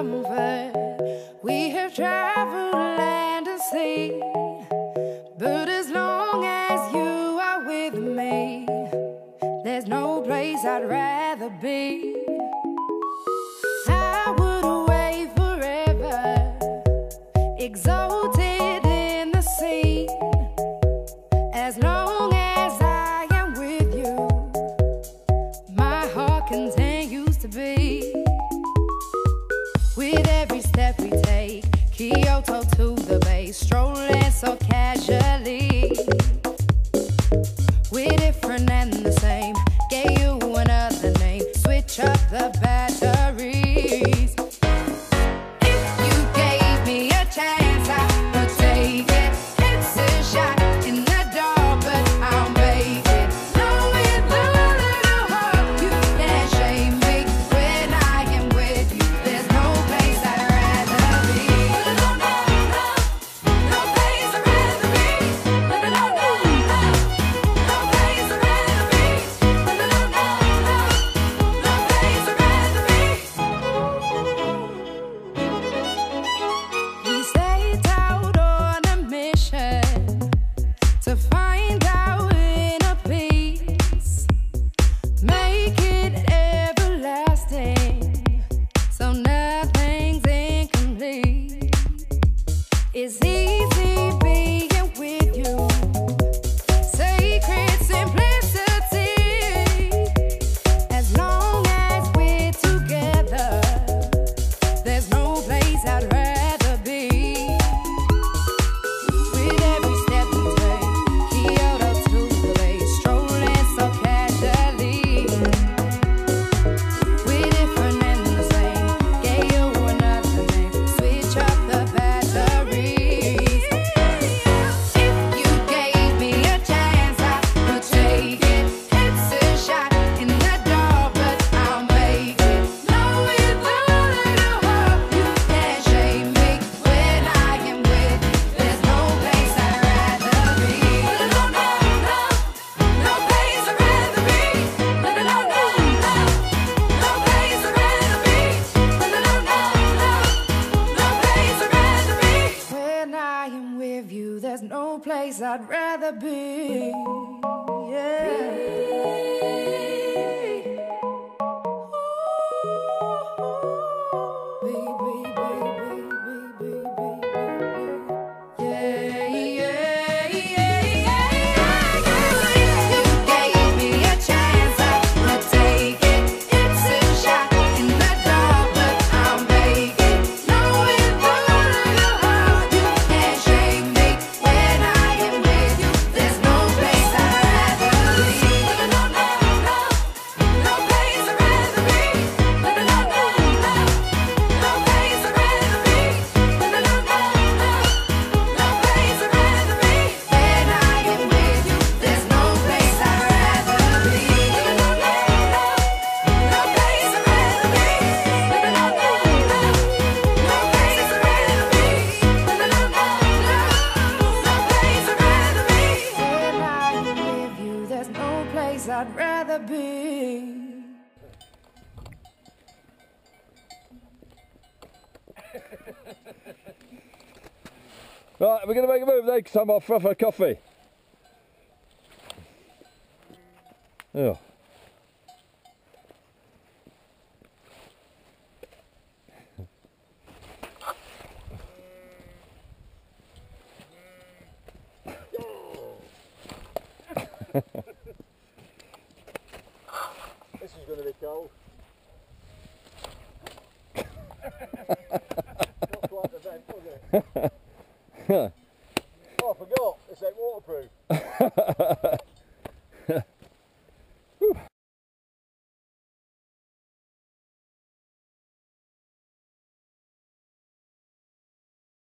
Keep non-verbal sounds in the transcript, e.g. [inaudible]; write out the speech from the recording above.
We have traveled land and sea, but as long as you are with me, there's no place I'd rather be. am with you, there's no place I'd rather be. Yeah. Be? [laughs] right, we're going to make a move then because I'm off for coffee. Oh. [laughs] go. Not quite the vent, was it? oh, I forgot. It's like waterproof. [laughs]